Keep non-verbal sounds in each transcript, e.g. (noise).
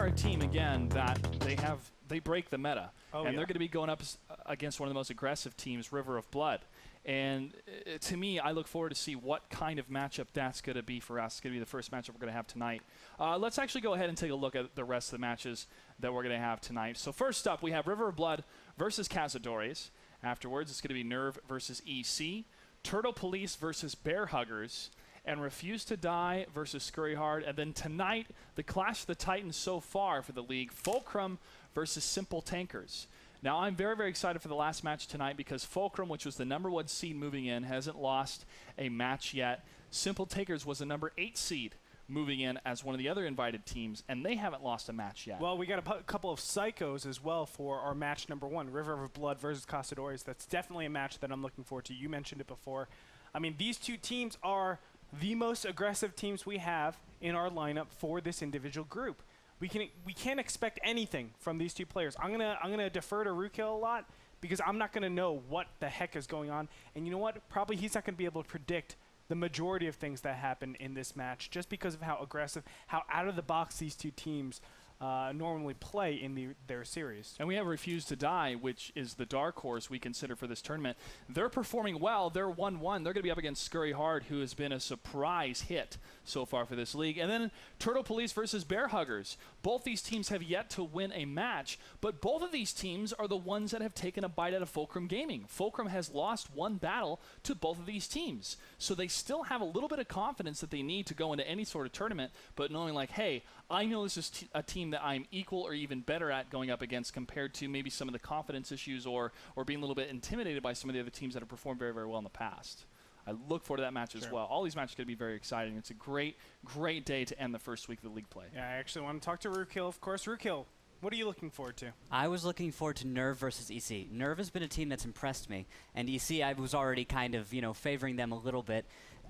are a team again that they have they break the meta, Oh, and yeah. they're going to be going up against one of the most aggressive teams, River of Blood. And uh, to me, I look forward to see what kind of matchup that's going to be for us. It's going to be the first matchup we're going to have tonight. Uh, let's actually go ahead and take a look at the rest of the matches that we're going to have tonight. So first up, we have River of Blood versus Cazadores. Afterwards, it's going to be Nerve versus EC, Turtle Police versus Bear Huggers, and Refuse to Die versus Scurry Hard. And then tonight, the Clash of the Titans so far for the league, Fulcrum versus Simple Tankers. Now, I'm very, very excited for the last match tonight because Fulcrum, which was the number one seed moving in, hasn't lost a match yet. Simple Tankers was the number eight seed moving in as one of the other invited teams, and they haven't lost a match yet. Well, we got a couple of psychos as well for our match number one, River of Blood versus Castadores. That's definitely a match that I'm looking forward to. You mentioned it before. I mean, these two teams are the most aggressive teams we have in our lineup for this individual group. We can we can't expect anything from these two players. I'm gonna I'm gonna defer to Rukil a lot because I'm not gonna know what the heck is going on. And you know what? Probably he's not gonna be able to predict the majority of things that happen in this match just because of how aggressive, how out of the box these two teams uh, normally play in the, their series. And we have Refuse to Die, which is the dark horse we consider for this tournament. They're performing well. They're 1 1. They're going to be up against Scurry Hard, who has been a surprise hit so far for this league. And then Turtle Police versus Bear Huggers. Both these teams have yet to win a match, but both of these teams are the ones that have taken a bite out of Fulcrum Gaming. Fulcrum has lost one battle to both of these teams. So they still have a little bit of confidence that they need to go into any sort of tournament, but knowing, like, hey, I know this is t- a team that I'm equal or even better at going up against compared to maybe some of the confidence issues or, or being a little bit intimidated by some of the other teams that have performed very, very well in the past. I look forward to that match as well. All these matches are going to be very exciting. It's a great, great day to end the first week of the league play. Yeah, I actually want to talk to Rukil, of course. Rukil, what are you looking forward to? I was looking forward to Nerve versus EC. Nerve has been a team that's impressed me, and EC I was already kind of you know favoring them a little bit.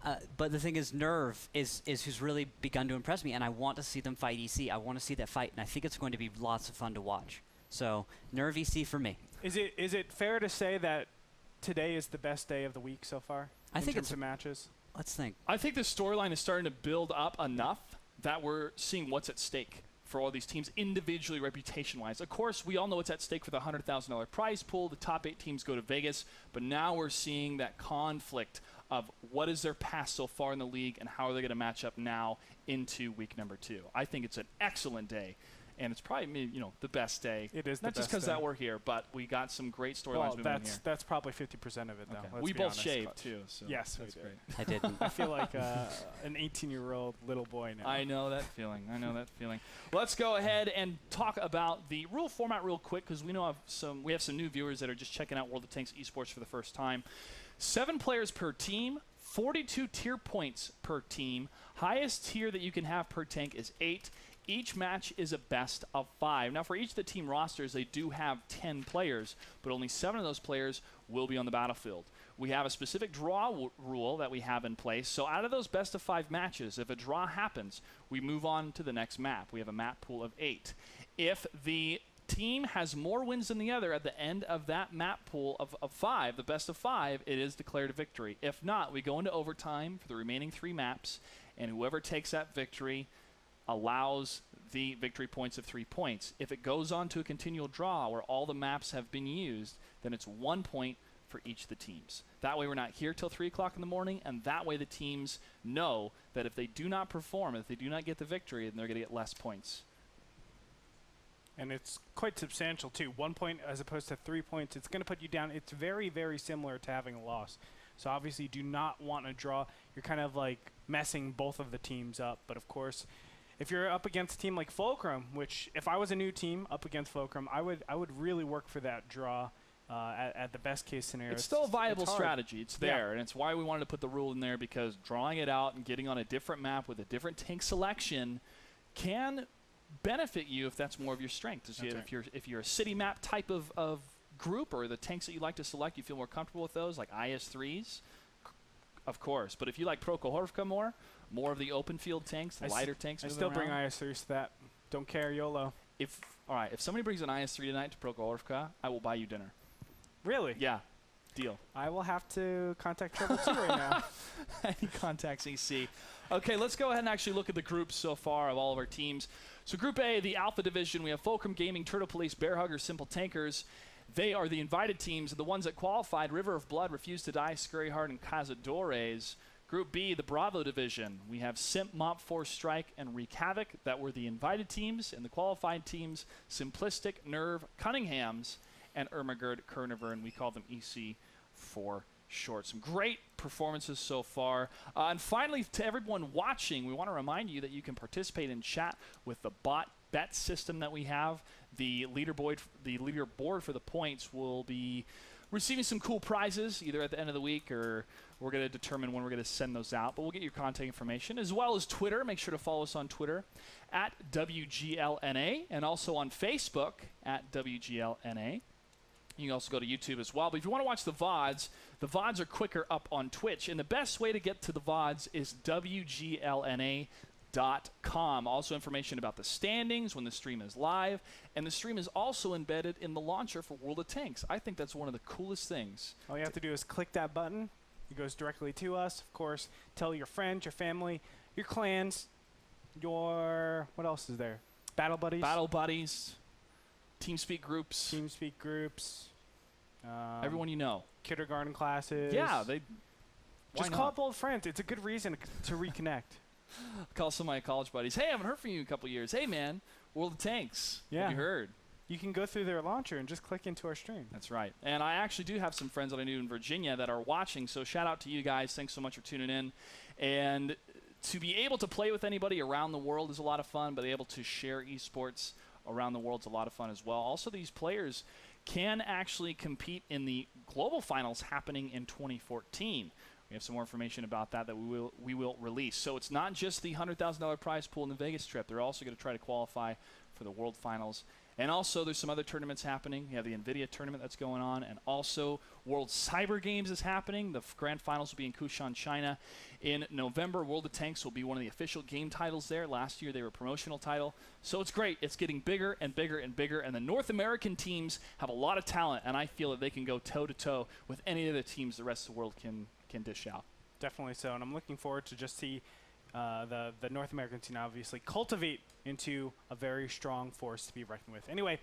Uh, but the thing is, Nerve is is who's really begun to impress me, and I want to see them fight EC. I want to see that fight, and I think it's going to be lots of fun to watch. So Nerve EC for me. Is it is it fair to say that today is the best day of the week so far? I in think terms it's- of matches. Let's think. I think the storyline is starting to build up enough that we're seeing what's at stake for all these teams individually, reputation wise. Of course, we all know what's at stake for the $100,000 prize pool. The top eight teams go to Vegas, but now we're seeing that conflict of what is their past so far in the league and how are they going to match up now into week number two. I think it's an excellent day. And it's probably maybe, you know the best day. It is the not just because that we're here, but we got some great storylines Well, moving in that's here. that's probably 50% of it, though. Okay. We both honest. shaved too. So Yes, we that's did. great. I didn't. (laughs) I feel like uh, an 18-year-old little boy now. I know that feeling. I know that feeling. Let's go ahead and talk about the rule format real quick because we know have some we have some new viewers that are just checking out World of Tanks esports for the first time. Seven players per team, 42 tier points per team. Highest tier that you can have per tank is eight. Each match is a best of five. Now, for each of the team rosters, they do have 10 players, but only seven of those players will be on the battlefield. We have a specific draw rule that we have in place. So, out of those best of five matches, if a draw happens, we move on to the next map. We have a map pool of eight. If the team has more wins than the other at the end of that map pool of, of five, the best of five, it is declared a victory. If not, we go into overtime for the remaining three maps, and whoever takes that victory allows the victory points of three points. If it goes on to a continual draw where all the maps have been used, then it's one point for each of the teams. That way, we're not here till 3 o'clock in the morning, and that way, the teams know that if they do not perform, if they do not get the victory, then they're going to get less points. And it's quite substantial too. One point as opposed to three points. It's going to put you down. It's very, very similar to having a loss. So obviously, you do not want to draw. You're kind of like messing both of the teams up. But of course, if you're up against a team like Fulcrum, which if I was a new team up against Fulcrum, I would I would really work for that draw uh, at, at the best case scenario. It's still a viable hard. strategy. It's Yeah. there, and it's why we wanted to put the rule in there because drawing it out and getting on a different map with a different tank selection can benefit you if that's more of your strength. That's you- right. If you're if you're a city map type of, of group or the tanks that you like to select, you feel more comfortable with those, like IS3s, of course. But if you like Prokhorovka more, more of the open field tanks, the I lighter tanks. I still bring IS3s to that. Don't care, YOLO. If all right, if somebody brings an IS3 tonight to Prokhorovka, I will buy you dinner. Really? Yeah, Deal. I will have to contact Treble 2 right now. (laughs) he contacts EC. Okay, let's go ahead and actually look at the groups so far of all of our teams. So, Group A, the Alpha Division, we have Fulcrum Gaming, Turtle Police, Bear Huggers, Simple Tankers. They are the invited teams. The ones that qualified, River of Blood, Refuse to Die, Scurry Hard, and Cazadores. Group B, the Bravo Division, we have Simp, Mop Force Strike, and Wreak Havoc. That were the invited teams. And the qualified teams, Simplistic, Nerve, Cunninghams, and Ermagerd, Kerniver, and we call them EC for short. Some great performances so far. Uh, and finally, to everyone watching, we want to remind you that you can participate in chat with the bot bet system that we have. The leaderboard, the leaderboard for the points will be receiving some cool prizes either at the end of the week or we're going to determine when we're going to send those out. But we'll get your contact information as well as Twitter. Make sure to follow us on Twitter at WGLNA and also on Facebook at WGLNA. You can also go to YouTube as well. But if you want to watch the VODs, the VODs are quicker up on Twitch. And the best way to get to the VODs is WGLNA.com. Also, information about the standings when the stream is live. And the stream is also embedded in the launcher for World of Tanks. I think that's one of the coolest things. All you have to do is click that button. It goes directly to us. Of course, tell your friends, your family, your clans, your. What else is there? Battle buddies. Battle buddies, TeamSpeak groups, TeamSpeak groups. Um, everyone you know. kindergarten classes. Yeah, they just call not? up old friends. It's a good reason to reconnect. (laughs) (laughs) call some of my college buddies. Hey, I haven't heard from you in a couple years. Hey, man, World of Tanks. Yeah. Have you heard? You can go through their launcher and just click into our stream. That's right. And I actually do have some friends that I knew in Virginia that are watching. So shout out to you guys. Thanks so much for tuning in. And to be able to play with anybody around the world is a lot of fun, but able to share esports around the world is a lot of fun as well. Also, these players can actually compete in the global finals happening in 2014. We have some more information about that that we will we will release. So it's not just the hundred thousand dollar prize pool in the Vegas trip. They're also going to try to qualify for the World Finals. And also, there's some other tournaments happening. You have the NVIDIA tournament that's going on, and also World Cyber Games is happening. The grand finals will be in Kunshan, China. In November, World of Tanks will be one of the official game titles there. Last year, they were a promotional title. So it's great. It's getting bigger and bigger and bigger. And the North American teams have a lot of talent, and I feel that they can go toe to toe with any of the teams the rest of the world can, can dish out. Definitely so, and I'm looking forward to just see uh, the the North American team obviously cultivate into a very strong force to be reckoned with. Anyway,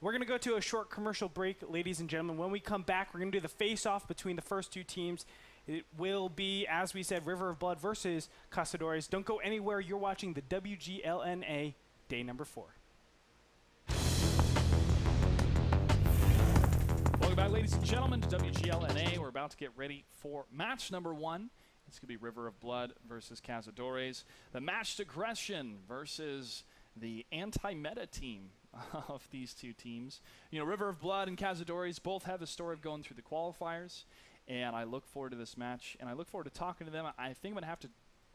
we're gonna go to a short commercial break, ladies and gentlemen. When we come back, we're gonna do the face-off between the first two teams. It will be, as we said, River of Blood versus Castadores. Don't go anywhere. You're watching the WGLNA day number four. Welcome back, ladies and gentlemen, to WGLNA. We're about to get ready for match number one. It's could be River of Blood versus Cazadores. The matched aggression versus the anti-meta team (laughs) of these two teams. You know, River of Blood and Cazadores both have the story of going through the qualifiers, and I look forward to this match, and I look forward to talking to them. I think I'm going to have to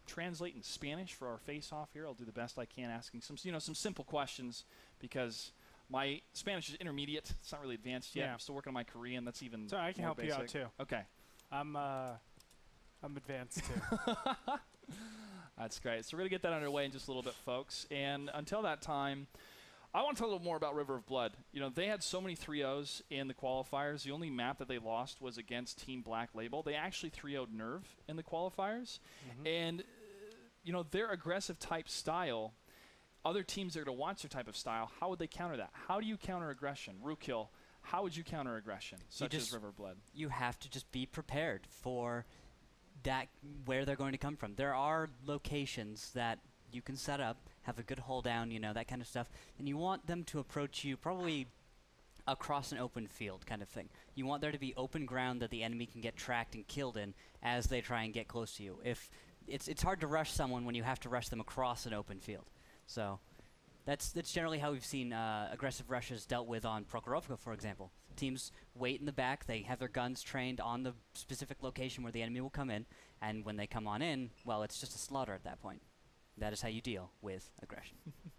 translate in Spanish for our face-off here. I'll do the best I can, asking some, you know, some simple questions because my Spanish is intermediate. It's not really advanced yet. Yeah. I'm still working on my Korean. That's even. So I can help you out too. Okay, I'm uh, I'm advanced too. (laughs) that's great. So we're gonna get that underway in just a little bit, folks. And until that time, I want to talk a little more about River of Blood. You know, they had so many 3-0s in the qualifiers. The only map that they lost was against Team Black Label. They actually 3-0'd Nerve in the qualifiers, and uh, you know their aggressive type style. Other teams that are going to watch their type of style, how would they counter that? How do you counter aggression? Rukil, how would you counter aggression, such just- as River of Blood? you have to just be prepared for that where they're going to come from. There are locations that you can set up, have a good hold down, you know, that kind of stuff, and you want them to approach you probably across an open field kind of thing. You want there to be open ground that the enemy can get tracked and killed in as they try and get close to you. If it's it's hard to rush someone when you have to rush them across an open field. So that's that's generally how we've seen uh, aggressive rushes dealt with on Prokhorovka, for example. Teams wait in the back; they have their guns trained on the specific location where the enemy will come in, and when they come on in, well, it's just a slaughter at that point. That is how you deal with aggression. (laughs)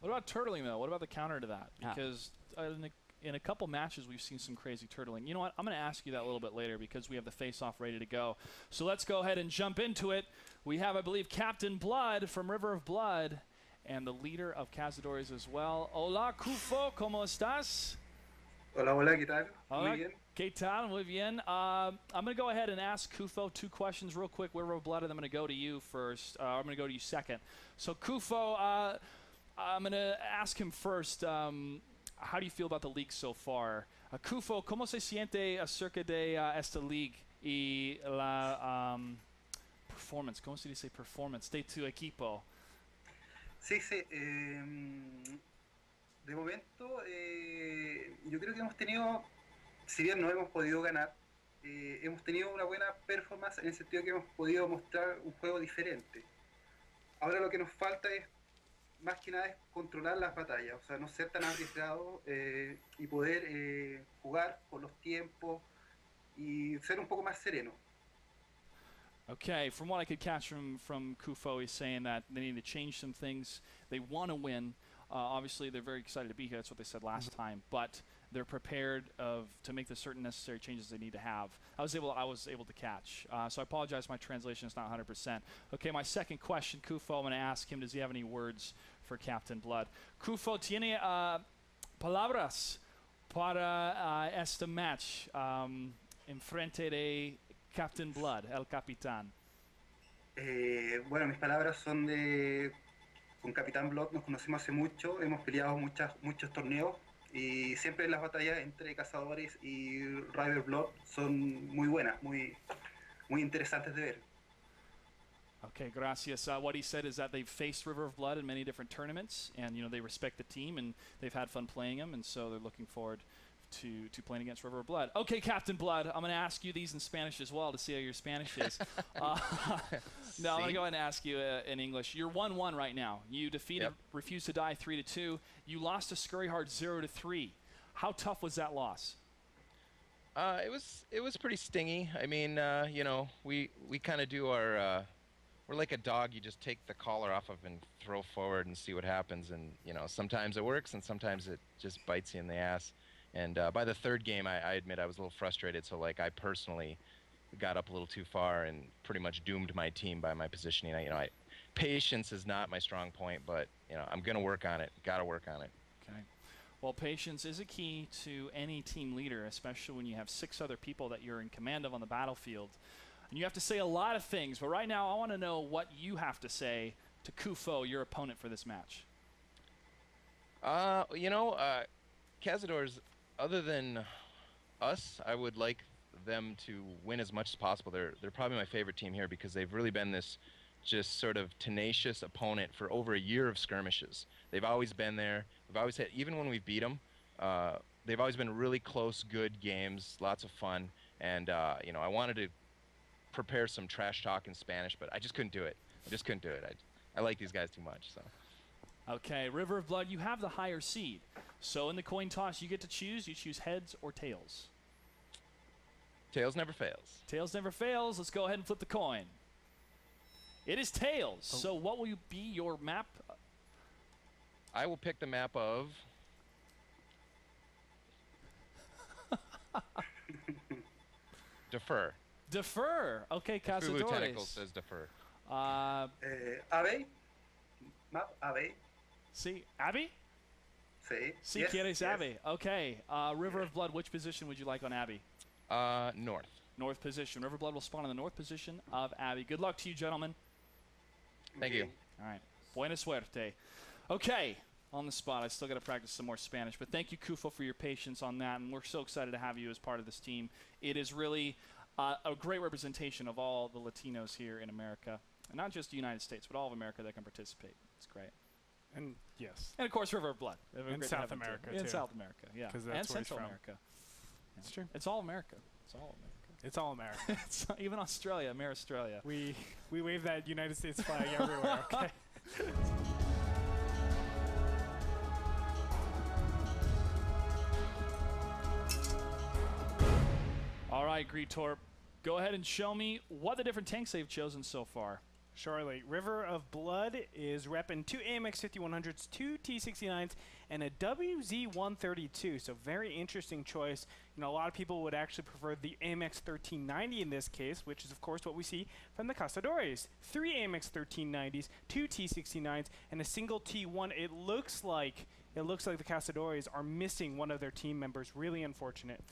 What about turtling though? What about the counter to that? Ah. Because uh, in, a, in a couple matches we've seen some crazy turtling. You know what? I'm going to ask you that a little bit later because we have the face-off ready to go. So let's go ahead and jump into it. We have, I believe, Captain Blood from River of Blood, and the leader of Cazadores as well. Hola, Kufo, cómo estás? Hola, hola, ¿qué tal? Hola. Muy bien. ¿Qué tal? Muy bien. Um, I'm going to go ahead and ask Kufo two questions real quick. River of Blood, and I'm going to go to you first. Uh, I'm going to go to you second. So, Kufo, uh, I'm going to ask him first. Um, how do you feel about the league so far? Uh, Kufo, ¿cómo se siente acerca de uh, esta league y la um, performance? ¿Cómo se dice performance de tu equipo? Sí, sí. eh, de momento, eh, yo creo que hemos tenido, si bien no hemos podido ganar, eh, hemos tenido una buena performance en el sentido que hemos podido mostrar un juego diferente. Ahora lo que nos falta es, más que nada, es controlar las batallas, o sea, no ser tan arriesgados eh, y poder eh, jugar por los tiempos y ser un poco más sereno. Okay, from what I could catch from from Kufo, he's saying that they need to change some things. They want to win. Uh, obviously, they're very excited to be here. That's what they said last time. But they're prepared of to make the certain necessary changes they need to have. I was able I was able to catch. Uh, so I apologize. My translation is not 100%. Okay, my second question, Kufo. I'm going to ask him. Does he have any words for Captain Blood? Kufo, tiene uh, palabras para uh, este match um, en frente de Captain Blood, el capitán. Eh, bueno, mis palabras son de. Con Capitán Blood nos conocimos hace mucho, hemos peleado muchas, muchos torneos y siempre las batallas entre cazadores y Rider Blood son muy buenas, muy, muy interesantes de ver. Okay, gracias. Uh, what he said is that they've faced River of Blood in many different tournaments, and you know they respect the team and they've had fun playing them, and so they're looking forward to to playing against River of Blood. Okay, Captain Blood, I'm going to ask you these in Spanish as well to see how your Spanish is. (laughs) uh, (laughs) no, I'm going to go ahead and ask you uh, in English. You're one-one right now. You defeated Yep. Refuse to Die three to two. You lost to Scurry Hard zero to three. How tough was that loss? Uh, it was it was pretty stingy. I mean, uh, you know, we we kind of do our uh, we're like a dog. You just take the collar off of and throw forward and see what happens. And you know, sometimes it works and sometimes it just bites you in the ass. And uh, by the third game, I, I admit I was a little frustrated. So like I personally got up a little too far and pretty much doomed my team by my positioning. I, you know, I, patience is not my strong point, but you know, I'm gonna work on it. Got to work on it. Okay. Well, patience is a key to any team leader, especially when you have six other people that you're in command of on the battlefield. And you have to say a lot of things, but right now I want to know what you have to say to Kufo, your opponent for this match. Uh, you know, uh, Cazadors, other than us, I would like them to win as much as possible. They're they're probably my favorite team here because they've really been this just sort of tenacious opponent for over a year of skirmishes. They've always been there. We've always had, even when we've beat them, uh, they've always been really close, good games, lots of fun. And uh, you know, I wanted to prepare some trash talk in Spanish, but I just couldn't do it. I just couldn't do it. I, I like these guys too much, so. Okay, River of Blood, you have the higher seed. So in the coin toss, you get to choose. You choose heads or tails. Tails never fails. Tails never fails. Let's go ahead and flip the coin. It is tails. So what will you be your map? I will pick the map of. (laughs) defer. Defer. Okay, Fubu Tentacle says defer. Uh, Eh, Ave, map Ave, see, Abbey? Sí. Si yes, quieres yes. Abbey. Okay. Uh, River of Blood, which position would you like on Abbey? Uh, north. North position. River of Blood will spawn in the north position of Abby. Good luck to you, gentlemen. Thank you. All right. Buena suerte. Okay. On the spot. I still got to practice some more Spanish. But thank you, Kufo, for your patience on that. And we're so excited to have you as part of this team. It is really uh, a great representation of all the Latinos here in America. And not just the United States, but all of America that can participate. It's great. And yes, And of course, River of Blood. In And great South have too. America, In. South America, yeah. 'Cause and that's where he's Central from. America. it's true. It's all America. It's all America. It's all America. (laughs) it's even Australia, Mayor Australia. we we wave that United States flag (laughs) everywhere. Okay. All right, Greetorp, go ahead and show me what the different tanks they've chosen so far. Surely, River of Blood is repping two AMX 5100s, two T69s, and a WZ132. So very interesting choice. You know, a lot of people would actually prefer the AMX 1390 in this case, which is of course what we see from the Cazadores. Three AMX 1390s, two T69s, and a single T1. It looks like it looks like the Cazadores are missing one of their team members. Really unfortunate.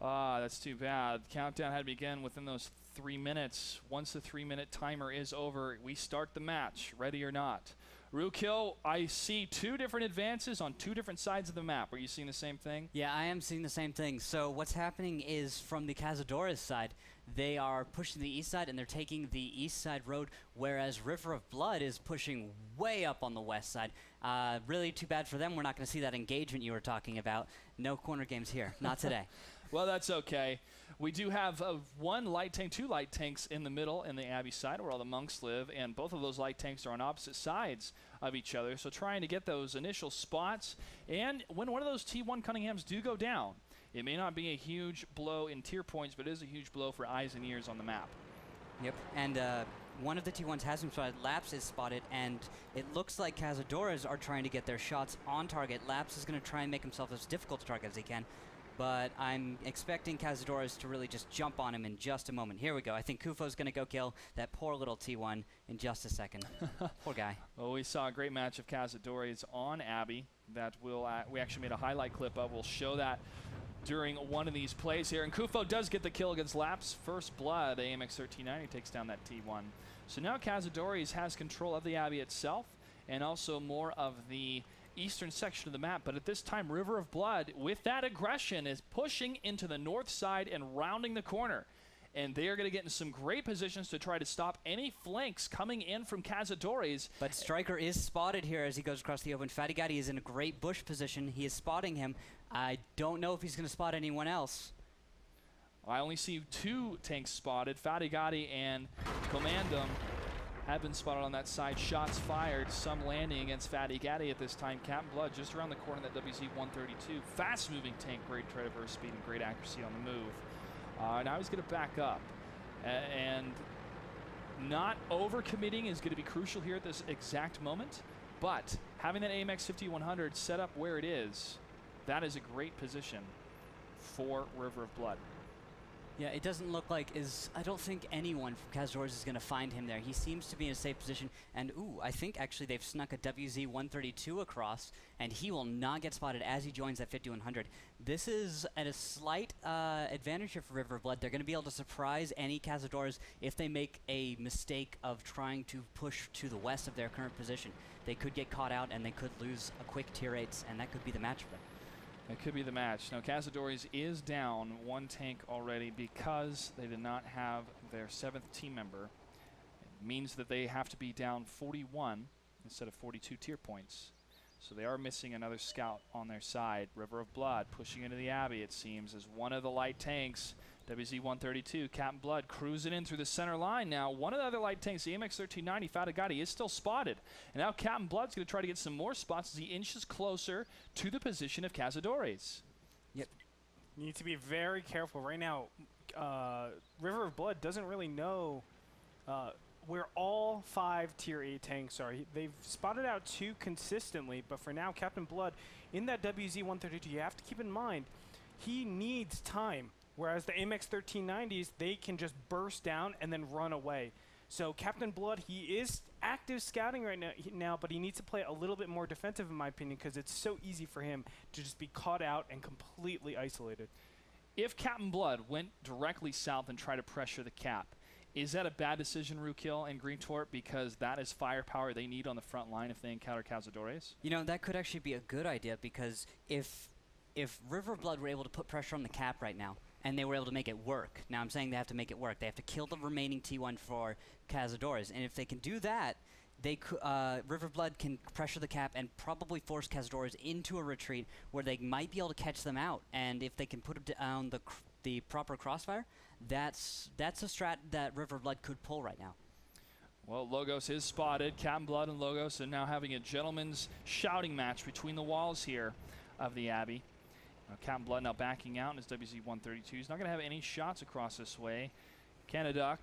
Ah, that's too bad. Countdown had to begin within those three minutes. Once the three-minute timer is over, we start the match, ready or not. Rukil, I see two different advances on two different sides of the map. Are you seeing the same thing? Yeah, I am seeing the same thing. So what's happening is from the Cazadores side, they are pushing the east side and they're taking the east side road, whereas River of Blood is pushing way up on the west side. Uh, really too bad for them. We're not going to see that engagement you were talking about. No corner games here, not today. (laughs) Well, that's okay. We do have uh, one light tank, two light tanks in the middle in the Abbey side where all the monks live, and both of those light tanks are on opposite sides of each other. So trying to get those initial spots, and when one of those T1 Cunninghams do go down, it may not be a huge blow in tier points, but it is a huge blow for eyes and ears on the map. Yep. And uh, one of the T1s has been spotted. Laps is spotted, and it looks like Cazadores are trying to get their shots on target. Laps is going to try and make himself as difficult to target as he can. But I'm expecting Cazadores to really just jump on him in just a moment. Here we go. I think Kufo's going to go kill that poor little T1 in just a second. (laughs) poor guy. Well, we saw a great match of Cazadores on Abbey that we'll, uh, we actually made a highlight clip of. We'll show that during one of these plays here. And Kufo does get the kill against Laps. First blood, AMX 1390 takes down that T1. So now Cazadores has control of the Abbey itself and also more of the eastern section of the map. But at this time, River of Blood, with that aggression, is pushing into the north side and rounding the corner. And they are going to get in some great positions to try to stop any flanks coming in from Cazadores. But Striker is spotted here as he goes across the open. Fatigati is in a great bush position. He is spotting him. I don't know if he's going to spot anyone else. I only see two tanks spotted. Fatigati and Commandum have been spotted on that side. Shots fired, some landing against Fatigati at this time. Captain Blood just around the corner that WZ-132. Fast-moving tank, great traverse speed and great accuracy on the move. Uh, now he's going to back up. A and not overcommitting is going to be crucial here at this exact moment. But having that AMX 5100 set up where it is, that is a great position for River of Blood. Yeah, it doesn't look like is. I don't think anyone from Cazadores is going to find him there. He seems to be in a safe position. And ooh, I think actually they've snuck a WZ-132 across, and he will not get spotted as he joins that 5100. This is at a slight uh, advantage here for River Blood. They're going to be able to surprise any Cazadores if they make a mistake of trying to push to the west of their current position. They could get caught out, and they could lose a quick tier 8s, and that could be the match for them. It could be the match. Now, Cazadores is down one tank already because they did not have their seventh team member. It means that they have to be down 41 instead of 42 tier points. So they are missing another scout on their side. River of Blood pushing into the Abbey, it seems, as one of the light tanks WZ-132, Captain Blood cruising in through the center line now. One of the other light tanks, the AMX-1390, Fatigati, is still spotted. And now Captain Blood's going to try to get some more spots as he inches closer to the position of Cazadores. Yep. You need to be very careful. Right now, uh, River of Blood doesn't really know uh, where all five Tier 8 tanks are. He, they've spotted out two consistently, but for now, Captain Blood, in that WZ-132, you have to keep in mind, he needs time Whereas the AMX 1390s, they can just burst down and then run away. So Captain Blood, he is active scouting right now, now, but he needs to play a little bit more defensive, in my opinion, because it's so easy for him to just be caught out and completely isolated. If Captain Blood went directly south and tried to pressure the cap, is that a bad decision, Rukil and Green Torp, because that is firepower they need on the front line if they encounter Cazadores? You know, that could actually be a good idea because if if River Blood were able to put pressure on the cap right now, and they were able to make it work. Now I'm saying they have to make it work. They have to kill the remaining T1 for Cazadores, and if they can do that, they uh, Riverblood can pressure the cap and probably force Cazadores into a retreat where they might be able to catch them out. And if they can put down the the proper crossfire, that's that's a strat that Riverblood could pull right now. Well, Logos is spotted. Captain Blood and Logos are now having a gentleman's shouting match between the walls here of the Abbey. Uh, Captain Blood now backing out in his WZ-132. He's not going to have any shots across this way. Canaduck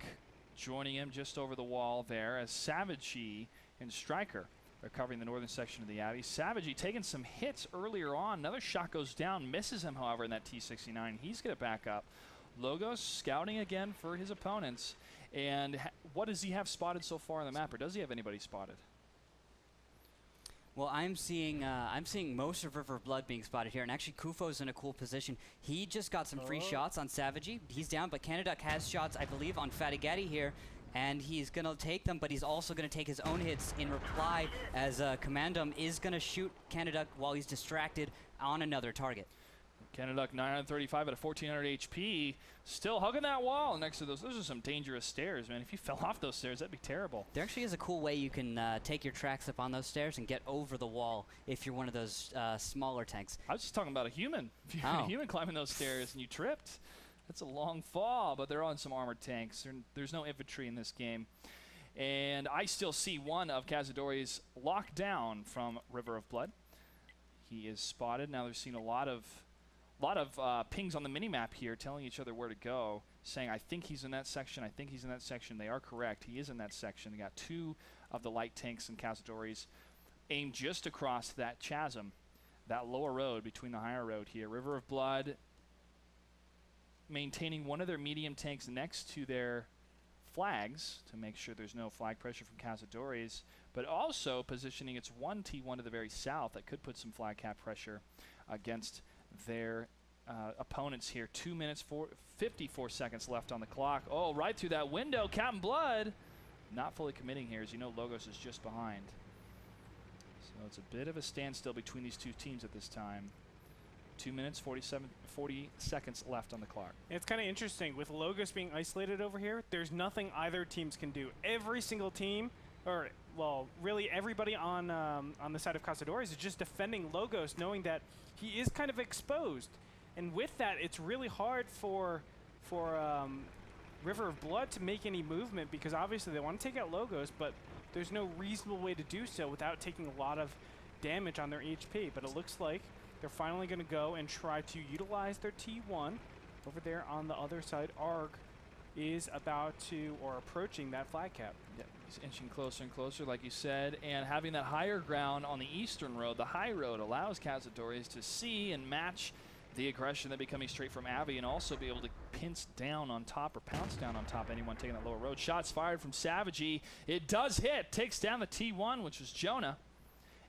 joining him just over the wall there as Savagey and Striker are covering the northern section of the Abbey. Savagey taking some hits earlier on. Another shot goes down, misses him, however, in that T-69. He's going to back up. Logos scouting again for his opponents. And what does he have spotted so far on the map, or does he have anybody spotted? Well, I'm seeing uh, I'm seeing most of River Blood being spotted here, and actually Kufo's in a cool position. He just got some free Oh. shots on Savagey. He's down, but Canaduck has shots, I believe, on Fatigati here, and he's gonna take them, but he's also gonna take his own hits in reply, as uh, Commandum is gonna shoot Canaduck while he's distracted on another target. Canaduck 935 at a 1400 HP, still hugging that wall next to those. Those are some dangerous stairs, man. If you (laughs) fell off those stairs, that'd be terrible. There actually is a cool way you can uh, take your tracks up on those stairs and get over the wall if you're one of those uh, smaller tanks. I was just talking about a human. (laughs) If you're Oh. a human climbing those stairs and you tripped, that's a long fall. But they're on some armored tanks. There's no infantry in this game. And I still see one of Cazadori's locked down from River of Blood. He is spotted. Now they're seeing a lot of lot of uh, pings on the minimap here telling each other where to go, saying, I think he's in that section, I think he's in that section. They are correct. He is in that section. They got two of the light tanks and Cazadori's aimed just across that chasm, that lower road between the higher road here. River of Blood maintaining one of their medium tanks next to their flags to make sure there's no flag pressure from Cazadores, but also positioning its one T1 to the very south that could put some flag cap pressure against their uh, opponents here. Two minutes, four, 54 seconds left on the clock. Oh, right through that window. Captain Blood not fully committing here. As you know, Logos is just behind. So it's a bit of a standstill between these two teams at this time. Two minutes, 47, 40 seconds left on the clock. It's kind of interesting with Logos being isolated over here. There's nothing either teams can do. Every single team, or well, really everybody on um, on the side of Cazadores is just defending Logos, knowing that he is kind of exposed. And with that, it's really hard for for um, River of Blood to make any movement because obviously they want to take out Logos, but there's no reasonable way to do so without taking a lot of damage on their HP. But it looks like they're finally going to go and try to utilize their T1 over there on the other side. Arg is about to or approaching that flag cap. Yeah, he's inching closer and closer, like you said, and having that higher ground on the eastern road, the high road, allows Cazadores to see and match the aggression that be coming straight from Avi and also be able to pinch down on top or pounce down on top anyone taking that lower road. Shots fired from Savagey. It does hit, takes down the T1, which was Jonah,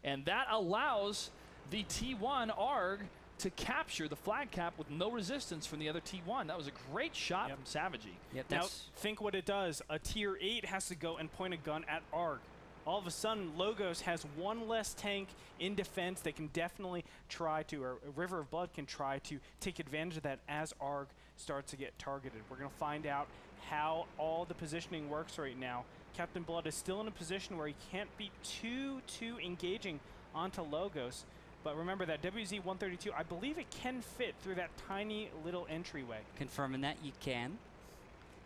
and that allows the T1 ARG to capture the flag cap with no resistance from the other T1. That was a great shot Yep. from Savagey. Yep, Now, think what it does. A tier 8 has to go and point a gun at ARG. All of a sudden, Logos has one less tank in defense. They can definitely try to, or River of Blood can try to take advantage of that as ARG starts to get targeted. We're going to find out how all the positioning works right now. Captain Blood is still in a position where he can't be too, too engaging onto Logos. But remember that WZ-132, I believe it can fit through that tiny little entryway. confirming that you can.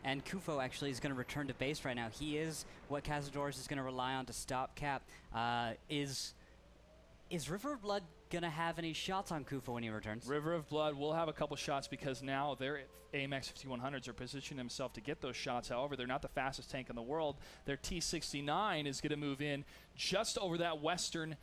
And Kufo actually is going to return to base right now. He is what Cazadores is going to rely on to stop Cap. Uh, is is River of Blood going to have any shots on Kufo when he returns? River of Blood will have a couple shots because now their AMX 5100s are positioning themselves to get those shots. However, they're not the fastest tank in the world. Their T69 is going to move in just over that western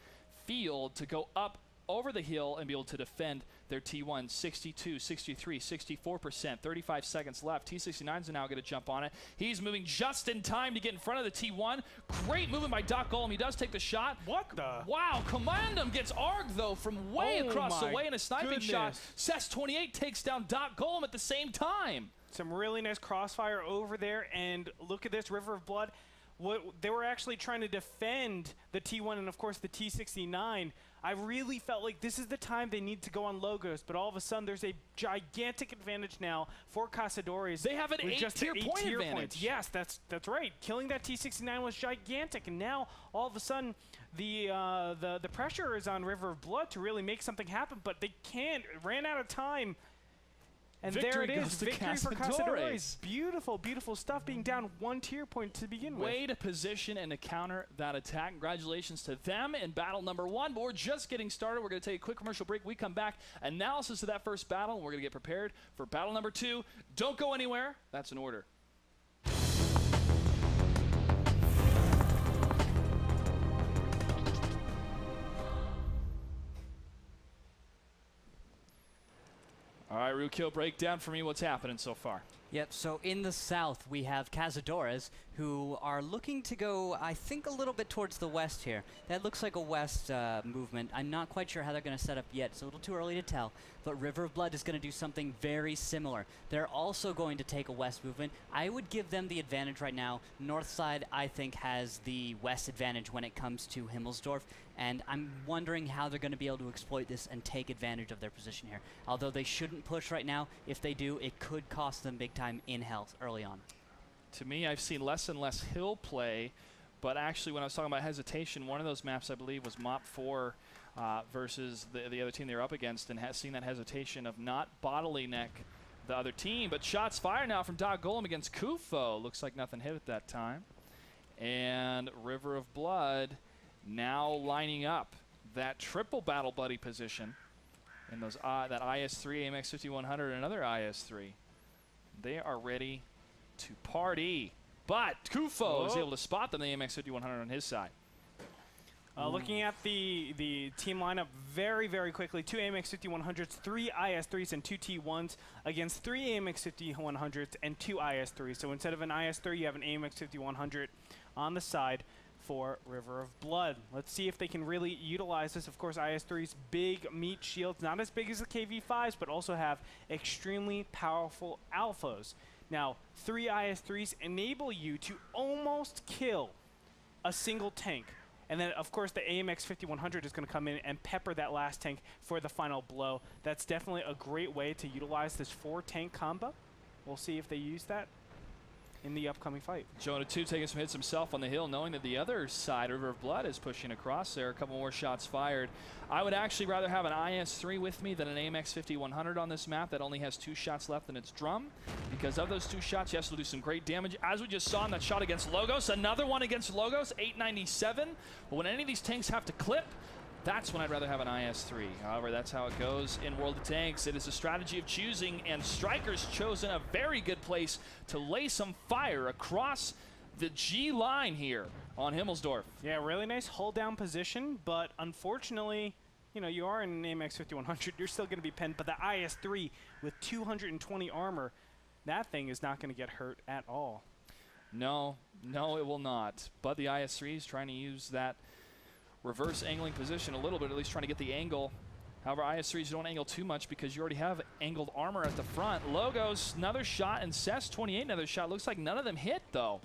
field to go up over the hill and be able to defend their T1 62, 63, 64%, 35 seconds left. T69 is now going to jump on it. He's moving just in time to get in front of the T1. Great movement by Doc Golem. He does take the shot. What the? Wow, Commandum gets Arg though from way Oh across the way in a sniping shot. goodness. Cess 28 takes down Doc Golem at the same time. Some really nice crossfire over there, and look at this River of Blood. What they were actually trying to defend the T1 and of course the T69. I really felt like this is the time they need to go on logos, but all of a sudden there's a gigantic advantage now for Cazadores. They have an eight just tier eight point tier advantage. points. Yes, that's that's right. Killing that T69 was gigantic, and now all of a sudden the uh, the the pressure is on River of Blood to really make something happen, but they can't. Ran out of time. And there it is, to victory for. Cazadores. Beautiful, beautiful stuff. Being down one tier point to begin with. Way to position and to counter that attack. Congratulations to them in battle number one. But we're just getting started. We're going to take a quick commercial break. We come back, analysis of that first battle, and we're going to get prepared for battle number two. Don't go anywhere. That's an order. All right, Rukil, break down for me what's happening so far. Yep, so in the south, we have Cazadores, who are looking to go, I think, a little bit towards the west here. That looks like a west uh, movement. I'm not quite sure how they're going to set up yet. It's a little too early to tell. But River of Blood is going to do something very similar. They're also going to take a west movement. I would give them the advantage right now. North side, I think, has the west advantage when it comes to Himmelsdorf. And I'm wondering how they're going to be able to exploit this and take advantage of their position here. Although they shouldn't push right now, if they do, it could cost them big time in health early on. To me, I've seen less and less hill play, but actually, when I was talking about hesitation, one of those maps I believe was Mop 4 uh, versus the, the other team they were up against, and has seen that hesitation of not bodily neck the other team. But shots fired now from Doc Golem against Kufo. Looks like nothing hit at that time. And River of Blood now lining up that triple battle buddy position in those uh, that IS3 AMX 5100 and another IS3. They are ready to party. But Kufo is able to spot them, the AMX 5100 on his side. Uh, looking at the the team lineup very very quickly, two AMX 5100s, three IS3s, and two T1s against three AMX 5100s and two IS3s. So instead of an IS3, you have an AMX 5100 on the side for River of Blood. Let's see if they can really utilize this. Of course, IS3's big meat shields, not as big as the KV5s, but also have extremely powerful alphas. Now, three IS3s enable you to almost kill a single tank. And then, of course, the AMX 5100 is going to come in and pepper that last tank for the final blow. That's definitely a great way to utilize this four tank combo. We'll see if they use that in the upcoming fight. Jonah 2 taking some hits himself on the hill, knowing that the other side, River of Blood, is pushing across there. A couple more shots fired. I would actually rather have an IS-3 with me than an AMX 5100 on this map that only has two shots left in its drum. Because of those two shots, yes, it'll do some great damage. As we just saw in that shot against Logos, another one against Logos, 897. But when any of these tanks have to clip, that's when I'd rather have an IS-3. However, that's how it goes in World of Tanks. It is a strategy of choosing, and Striker's chosen a very good place to lay some fire across the G line here on Himmelsdorf. Yeah, really nice hold down position, but unfortunately, you know, you are in an AMX 5100, you're still going to be pinned, but the IS-3 with 220 armor, that thing is not going to get hurt at all. No, no, it will not. But the IS-3 is trying to use that reverse angling position a little bit, at least trying to get the angle. However, IS-3s don't angle too much because you already have angled armor at the front. Logos, another shot, and Cess 28, another shot. Looks like none of them hit, though.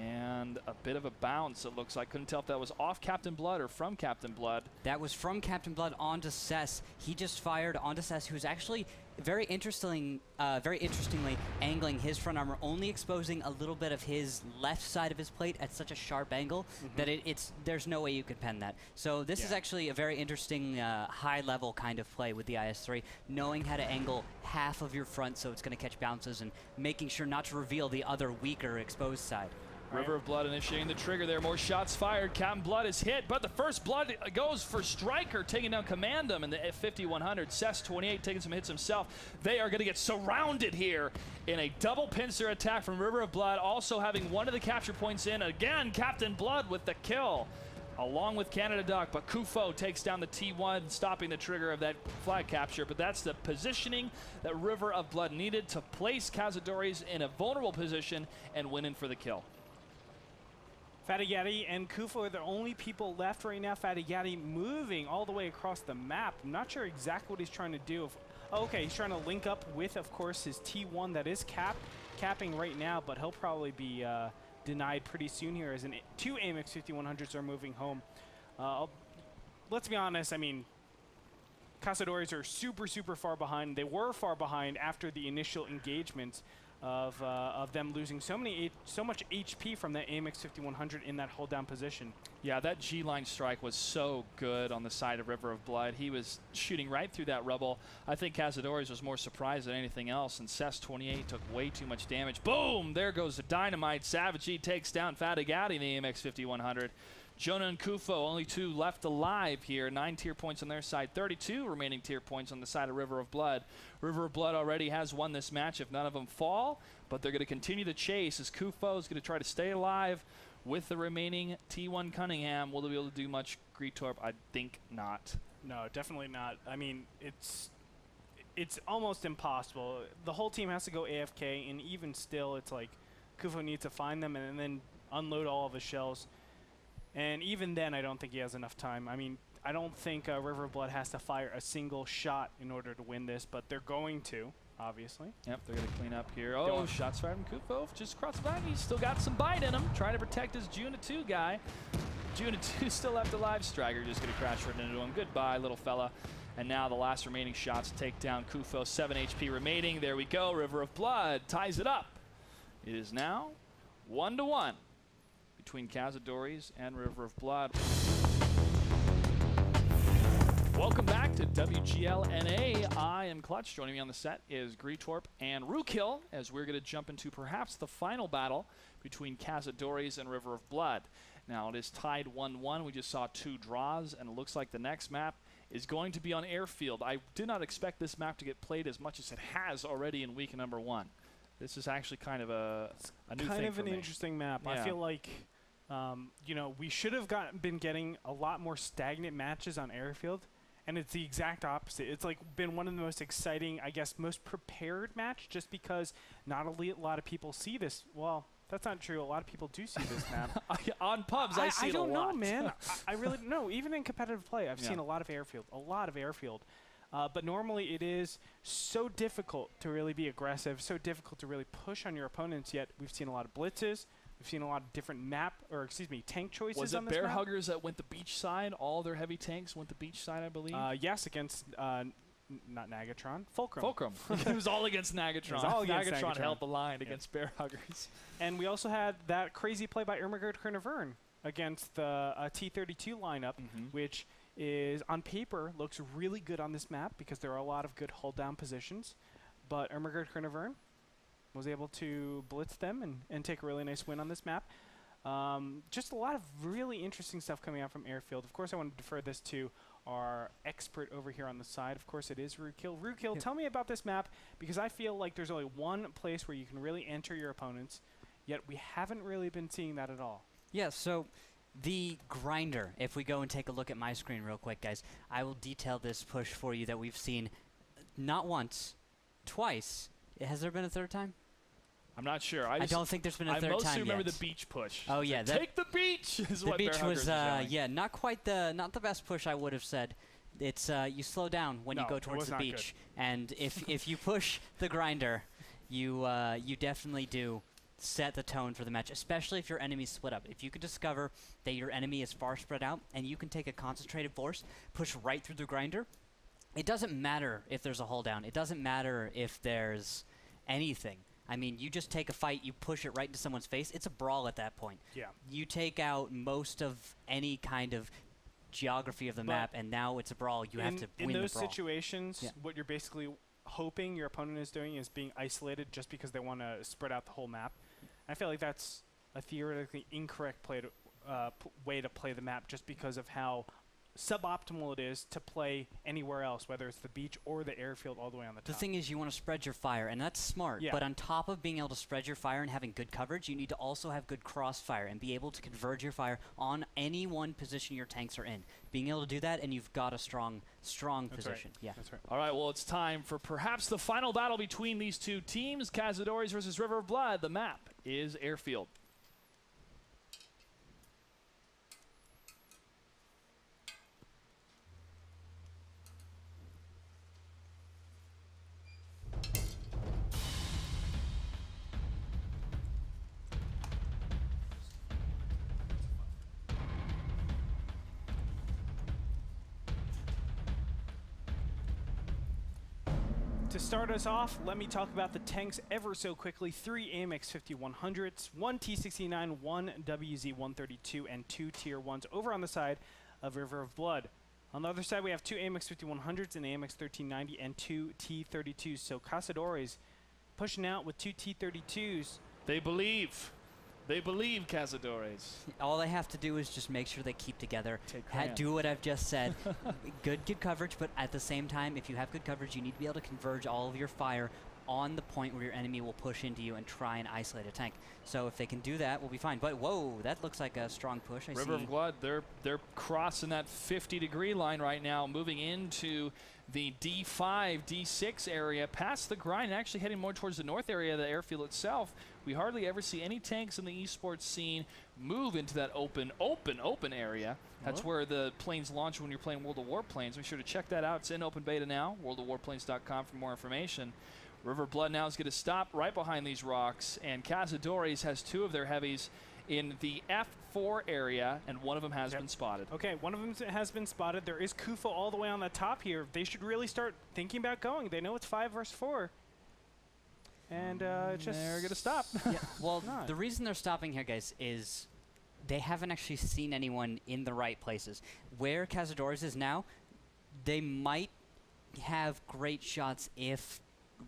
And a bit of a bounce, it looks like. Couldn't tell if that was off Captain Blood or from Captain Blood. That was from Captain Blood onto Cess. He just fired onto Cess, who's actually very interesting, uh, very interestingly angling his front armor, only exposing a little bit of his left side of his plate at such a sharp angle that it, it's there's no way you could pen that. So this is actually a very interesting uh, high level kind of play with the IS-3, knowing how to angle half of your front so it's going to catch bounces and making sure not to reveal the other weaker exposed side. River of Blood initiating the trigger there. More shots fired. Captain Blood is hit, but the first blood goes for Striker, taking down Commandum in the 5100. Cess 28 taking some hits himself. They are going to get surrounded here in a double pincer attack from River of Blood, also having one of the capture points in. Again, Captain Blood with the kill. Along with Canaduck, but Kufo takes down the T1, stopping the trigger of that flag capture. But that's the positioning that River of Blood needed to place Cazadores in a vulnerable position and win in for the kill. Fatigati and Kufo are the only people left right now. Fatigati moving all the way across the map. Not sure exactly what he's trying to do. Okay, he's trying to link up with, of course, his T1 that is cap capping right now, but he'll probably be uh, denied pretty soon here as an, two AMX 5100s are moving home. Uh, let's be honest, I mean, Cazadores are super, super far behind. They were far behind after the initial engagement of, uh, of them losing so many, so much HP from that AMX 5100 in that hold down position. Yeah, that G line strike was so good on the side of River of Blood. He was shooting right through that rubble. I think Cazadores was more surprised than anything else, and Cess 28 took way too much damage. Boom! There goes the dynamite. Savage E takes down Fatigati in the AMX 5100. Jonah and Kufo, only two left alive here. Nine tier points on their side, 32 remaining tier points on the side of River of Blood. River of Blood already has won this match if none of them fall, but they're going to continue the chase as Kufo is going to try to stay alive with the remaining T1 Cunningham. Will they be able to do much? Greetorp, I think not. No, definitely not. I mean, it's it's almost impossible. The whole team has to go AFK, and even still, it's like Kufo needs to find them and, and then unload all of his shells. And even then, I don't think he has enough time. I mean, I don't think uh, River of Blood has to fire a single shot in order to win this, but they're going to, obviously. Yep, they're going to clean up here. Oh, shots fired from Kufo. Just crossed back. He's still got some bite in him. Trying to protect his Juna 2 guy. Juna (laughs) 2 still left alive. Striker just going to crash right into him. Goodbye, little fella. And now the last remaining shots take down Kufo. 7 HP remaining. There we go. River of Blood ties it up. It is now 1 to 1 between Cazadores and River of Blood. Welcome back to WGLNA. I am Clutch. Joining me on the set is Greetorp and Rukil as we're going to jump into perhaps the final battle between Cazadores and River of Blood. Now it is tied 1-1. We just saw two draws, and it looks like the next map is going to be on Airfield. I did not expect this map to get played as much as it has already in week number one. This is actually kind of a, a new kind of an me. interesting map. I feel like, um, you know, we should have got, been getting a lot more stagnant matches on Airfield, and it's the exact opposite. It's like been one of the most exciting, I guess, most prepared match, just because not only a lot of people see this. Well, that's not true. A lot of people do see this map. (laughs) on pubs, I, see it a don't know, man. (laughs) I, I really don't know. Even in competitive play, I've Yeah. seen a lot of airfield, a lot of airfield. Uh, but normally it is so difficult to really be aggressive, so difficult to really push on your opponents. Yet we've seen a lot of blitzes. We've seen a lot of different map, or excuse me, tank choices Was on it this Bear map. Huggers that went the beach side? All their heavy tanks went the beach side, I believe. Uh, yes, against uh, not Nagatron, Fulcrum. Fulcrum. (laughs) it was all against Nagatron. all (laughs) against Nagatron, Nagatron. held the line Yeah. against Bear Huggers. (laughs) And we also had that crazy play by Ermagerd Kernavern against the uh, T32 lineup, Mhm. which is on paper looks really good on this map because there are a lot of good hold down positions. But Ermagerd Kernavern was able to blitz them and, and take a really nice win on this map. Um, just a lot of really interesting stuff coming out from Airfield. Of course, I want to defer this to our expert over here on the side. Of course, it is Rukil. Rukil, Yeah. tell me about this map because I feel like there's only one place where you can really enter your opponents, yet we haven't really been seeing that at all. Yeah, so the grinder, if we go and take a look at my screen real quick, guys, I will detail this push for you that we've seen not once, twice. Has there been a third time? I'm not sure. I, I, don't think there's been a I third mostly time remember yet. the beach push. Oh, yeah, that- take the beach (laughs) is the beach was uh, yeah not quite the not the best push I would have said. It's uh, you slow down when you go towards the not good. beach, and if (laughs) if you push the grinder, you uh, you definitely do set the tone for the match, especially if your enemy's split up. If you can discover that your enemy is far spread out and you can take a concentrated force, push right through the grinder, it doesn't matter if there's a hold down. It doesn't matter if there's anything. I mean, you just take a fight, you push it right into someone's face. It's a brawl at that point Yeah. you take out most of any kind of geography of the But map, and now it's a brawl. You in, have to in win the brawl. In those situations, Yeah. what you're basically hoping your opponent is doing is being isolated just because they want to spread out the whole map. I feel like that's a theoretically incorrect play to, uh, p- way to play the map just because of how suboptimal it is to play anywhere else, whether it's the beach or the airfield all the way on the the top. thing is, you want to spread your fire, and that's smart. Yeah. But on top of being able to spread your fire and having good coverage, you need to also have good crossfire and be able to converge your fire on any one position your tanks are in. Being able to do that, and you've got a strong, strong That's right. position. Yeah. That's right. All right, well, it's time for perhaps the final battle between these two teams Cazadores versus River of Blood. The map is Airfield. Start us off, let me talk about the tanks ever so quickly. Three AMX 5100s, one T69, one WZ 132, and two Tier 1s over on the side of River of Blood. On the other side, we have two AMX 5100s, an AMX 1390, and two T32s. So Cazadores pushing out with two T32s. They believe. They believe Cazadores. (laughs) All they have to do is just make sure they keep together. Do what I've just said. (laughs) good, good coverage, but at the same time, if you have good coverage, you need to be able to converge all of your fire on the point where your enemy will push into you and try and isolate a tank. So if they can do that, we'll be fine. But whoa, that looks like a strong push. I River see. of Blood, they're they're crossing that 50 degree line right now, moving into the D5, D6 area, past the grind, and actually heading more towards the north area of the airfield itself. We hardly ever see any tanks in the esports scene move into that open, open, open area. That's where the planes launch when you're playing World of Warplanes. Be sure to check that out. It's in open beta now, worldofwarplanes.com for more information. River Blood now is going to stop right behind these rocks, and Cazadores has two of their heavies in the F4 area, and one of them has Yep. been spotted. Okay, one of them has been spotted. There is Kufo all the way on the top here. They should really start thinking about going. They know it's five versus four. And uh, just They're going to stop. (laughs) Yeah, (laughs) well, not. the reason they're stopping here, guys, is they haven't actually seen anyone in the right places. Where Cazadores is now, they might have great shots if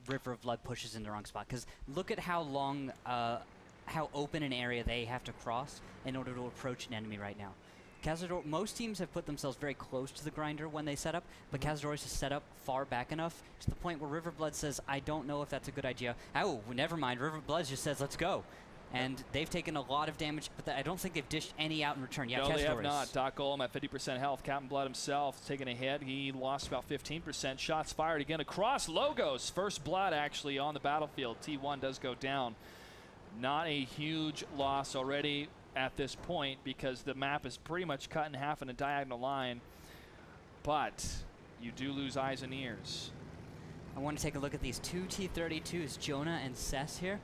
River of Blood pushes in the wrong spot. Because look at how long, uh, how open an area they have to cross in order to approach an enemy right now. Cazador, most teams have put themselves very close to the grinder when they set up, but mm-hmm. Cazadores is set up far back enough to the point where River Blood says, I don't know if that's a good idea. Oh, never mind. River Blood just says, let's go. And they've taken a lot of damage, but I don't think they've dished any out in return. Yeah, no, they have Cazadores. not. Doc Golem at 50% health. Captain Blood himself taking a hit. He lost about 15%. Shots fired again across Logos. First blood actually on the battlefield. T1 does go down. Not a huge loss already at this point because the map is pretty much cut in half in a diagonal line. But you do lose eyes and ears. I want to take a look at these two T-32s, Jonah and Cess here.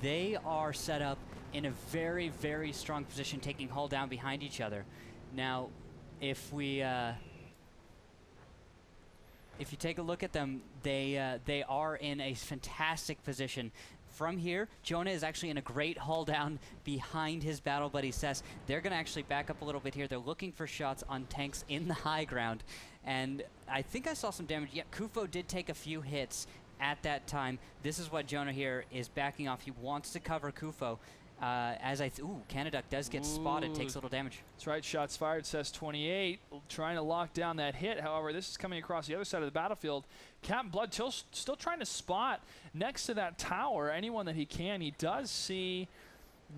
They are set up in a very, very strong position, taking hull down behind each other. Now, if we, uh, if you take a look at them, they uh, they are in a fantastic position. From here, Jonah is actually in a great hull down behind his battle buddy Cess. They're going to actually back up a little bit here. They're looking for shots on tanks in the high ground. And I think I saw some damage. Yeah, Kufo did take a few hits at that time. This is what Jonah here is backing off. He wants to cover Kufo. Uh, as I, th- ooh, Canaduck does get spotted, takes a little damage. That's right. Shots fired says 28. Trying to lock down that hit. However, this is coming across the other side of the battlefield. Captain Blood still, still trying to spot next to that tower anyone that he can. He does see.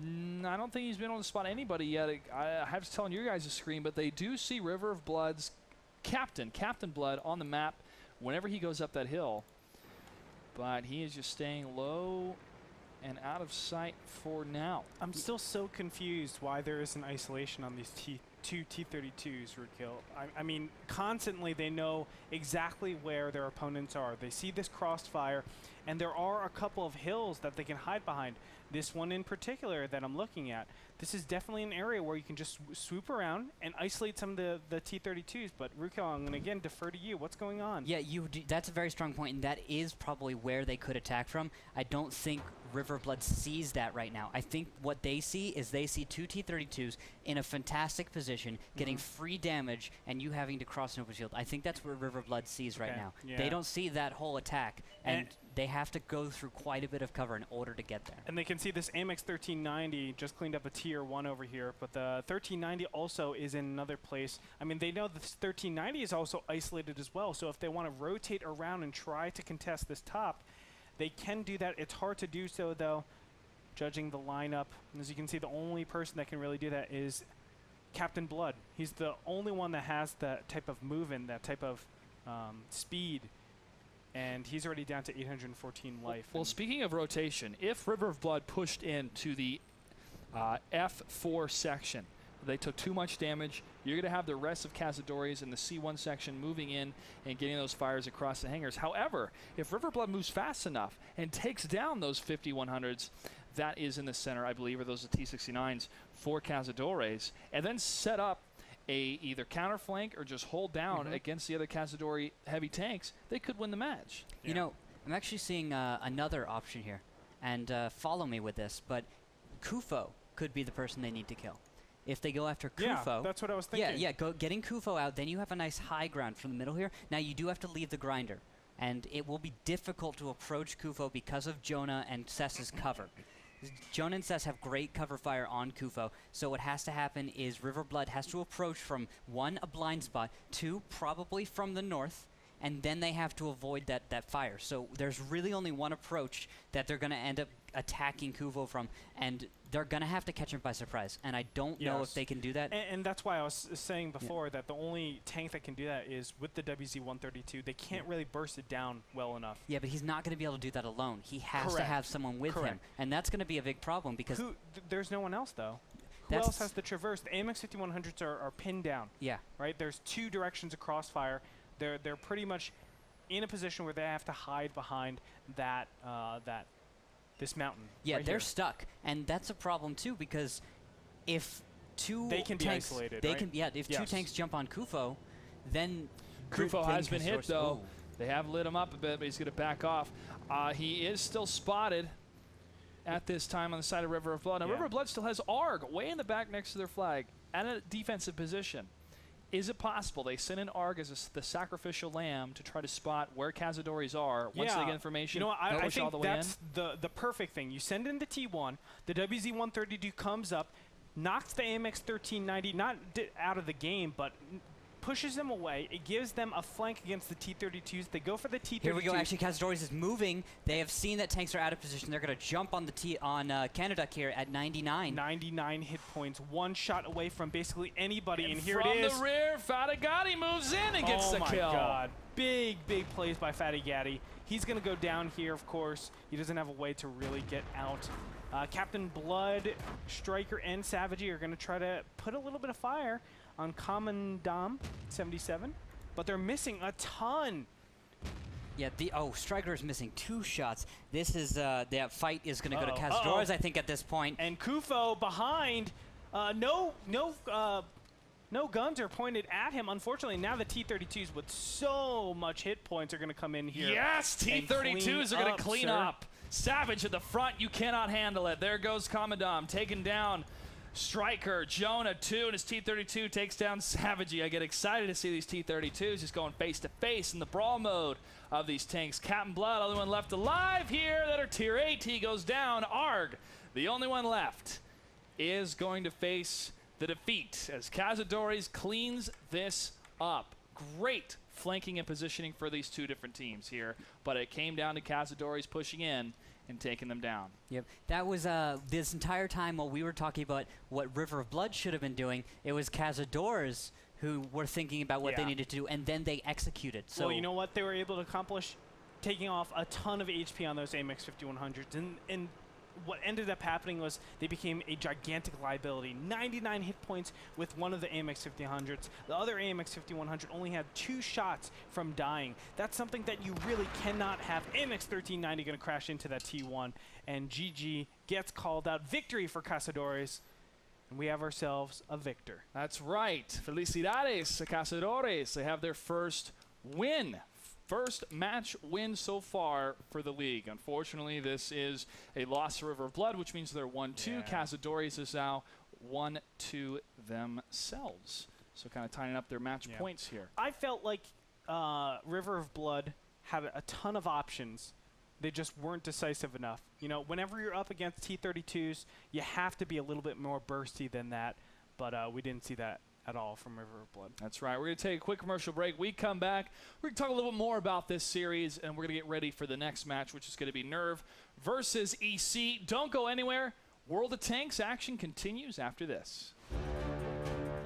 mm, I don't think he's been able to spot anybody yet. I I have to tell on your guys' a screen, but they do see River of Blood's captain, Captain Blood, on the map whenever he goes up that hill. But he is just staying low and out of sight for now. I'm still so confused why there isn't isolation on these T two T32s, Rukil. I, I mean, constantly they know exactly where their opponents are. They see this crossfire, and there are a couple of hills that they can hide behind. This one in particular that I'm looking at, this is definitely an area where you can just sw- swoop around and isolate some of the, the T32s. But Rukil, I'm going to again defer to you. What's going on? Yeah, you. Do, that's a very strong point, and that is probably where they could attack from. I don't think River Blood sees that right now. I think what they see is they see two T-32s in a fantastic position, getting mm-hmm. free damage, and you having to cross an open shield. I think that's where River Blood sees right now. yeah. They don't see that whole attack, and, And- they have to go through quite a bit of cover in order to get there. And they can see this Amex 1390 just cleaned up a tier one over here, but the 1390 also is in another place. I mean, they know this 1390 is also isolated as well. So if they want to rotate around and try to contest this top, they can do that. It's hard to do so though, judging the lineup. And as you can see, the only person that can really do that is Captain Blood. He's the only one that has that type of movement, that type of um, speed. And he's already down to 814 life. Well, speaking of rotation, if River of Blood pushed into the uh, F4 section, they took too much damage. You're going to have the rest of Cazadores in the C1 section moving in and getting those fires across the hangars. However, if River Blood moves fast enough and takes down those 5100s, that is in the center, I believe, or those are T69s for Cazadores, and then set up a either counter flank or just hold down Mhm. against the other Cazadori heavy tanks, they could win the match. Yeah. You know, I'm actually seeing uh, another option here, and uh, follow me with this, but Kufo could be the person they need to kill. If they go after yeah, Kufo, that's what I was thinking. yeah, yeah, go, getting Kufo out, then you have a nice high ground from the middle here. Now you do have to leave the grinder, and it will be difficult to approach Kufo because of Jonah and Cess's cover. Jonah and Cess have great cover fire on Kufo, so what has to happen is River Blood has to approach from one, a blind spot, two, probably from the north, and then they have to avoid that, that fire. So there's really only one approach that they're going to end up attacking Kufo from, and they're going to have to catch him by surprise. And I don't know if they can do that. And, and that's why I was saying before that the only tank that can do that is with the WZ-132. They can't really burst it down well enough. yeah, but he's not going to be able to do that alone. He has to have someone with him, and that's going to be a big problem because Who? Th- there's no one else though. Who That's- else has the traverse? The AMX 5100s are, are pinned down, yeah, right? There's two directions of crossfire. They're they're pretty much in a position where they have to hide behind that uh, that this mountain. yeah, right they're here. stuck, and that's a problem too because if two They can be tanks, isolated, they right? can yeah, if two tanks jump on Kufo, then Kufo has been hit Cazadores- though. Ooh. They have lit him up a bit, but he's going to back off. Uh, he is still spotted at this time on the side of River of Blood. Now, Yeah. River of Blood still has Arg way in the back next to their flag at a defensive position. Is it possible they send in Arg as a the sacrificial lamb to try to spot where Cazadores are once they get information? You know what? I, I think the way that's in? the the perfect thing. You send in the T1, the WZ-132 comes up, knocks the AMX 1390 not out of the game, but pushes them away. It gives them a flank against the T32s. They go for the T32s. Here we go. Actually, Cazadores is moving. They have seen that tanks are out of position. They're going to jump on the T on uh, Canaduck here at 99. 99 hit points, one shot away from basically anybody, and, here it is. From the rear, Fatigati moves in and gets oh the my kill. god. Big, big plays by Fatigati. He's going to go down here, of course. He doesn't have a way to really get out. Uh, Captain Blood, Striker, and Savagey are going to try to put a little bit of fire on Common Dom 77, but they're missing a ton. Yeah. The oh, Striker is missing two shots. This is uh, that fight is going to go to Uh-oh, Cazadores. uh-oh. I think at this point. And Kufo behind. Uh, no, no, uh, no guns are pointed at him. Unfortunately, now the T-32s with so much hit points are going to come in here. Yes, T-32s are going to clean sir. up. Savage at the front, you cannot handle it. There goes Commandant, taken down Striker. Jonah, two, and his T-32 takes down Savagey. I get excited to see these T-32s just going face to face in the brawl mode of these tanks. Captain Blood, only one left alive here that are Tier 8. He goes down. Arg, the only one left, is going to face the defeat as Cazadores cleans this up. Great flanking and positioning for these two different teams here, but it came down to Cazadores pushing in and taking them down. Yep. That was uh, this entire time while we were talking about what River of Blood should have been doing. It was Cazadores who were thinking about what they needed to do, and then they executed. So well, you know what they were able to accomplish? Taking off a ton of HP on those AMX 5100s. And, and what ended up happening was they became a gigantic liability. 99 hit points with one of the AMX 5100s. The other AMX 5100 only had two shots from dying. That's something that you really cannot have. AMX 1390 going to crash into that T1. And GG gets called out. Victory for Cazadores. And we have ourselves a victor. That's right. Felicidades, Cazadores. They have their first win. First match win so far for the league. Unfortunately, this is a loss to River of Blood, which means they're 1 2. Yeah. Cazadores is now 1 2 themselves. So, kind of tying up their match Yeah. points here. I felt like uh, River of Blood had a ton of options. They just weren't decisive enough. You know, whenever you're up against T32s, you have to be a little bit more bursty than that. But uh, we didn't see that at all from River of Blood. That's right. We're going to take a quick commercial break. We come back. We're going to talk a little bit more about this series, and we're going to get ready for the next match, which is going to be Nerve versus EC. Don't go anywhere. World of Tanks action continues after this.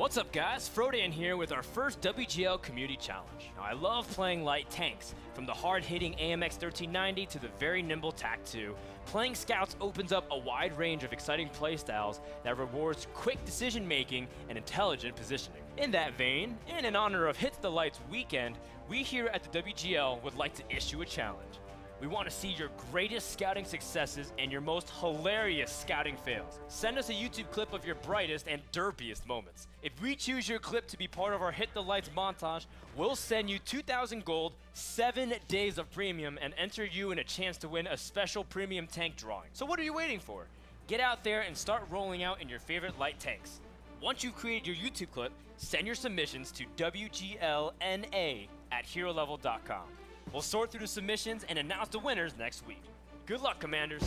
What's up, guys? Frodan here with our first WGL Community Challenge. Now, I love playing light tanks, from the hard hitting AMX 1390 to the very nimble TAC 2. Playing Scouts opens up a wide range of exciting playstyles that rewards quick decision making and intelligent positioning. In that vein, and in honor of Hits the Lights weekend, we here at the WGL would like to issue a challenge. We want to see your greatest scouting successes and your most hilarious scouting fails. Send us a YouTube clip of your brightest and derpiest moments. If we choose your clip to be part of our Hit the Lights montage, we'll send you 2,000 gold, 7 days of premium, and enter you in a chance to win a special premium tank drawing. So what are you waiting for? Get out there and start rolling out in your favorite light tanks. Once you've created your YouTube clip, send your submissions to WGLNA at HeroLevel.com. We'll sort through the submissions and announce the winners next week. Good luck, Commanders!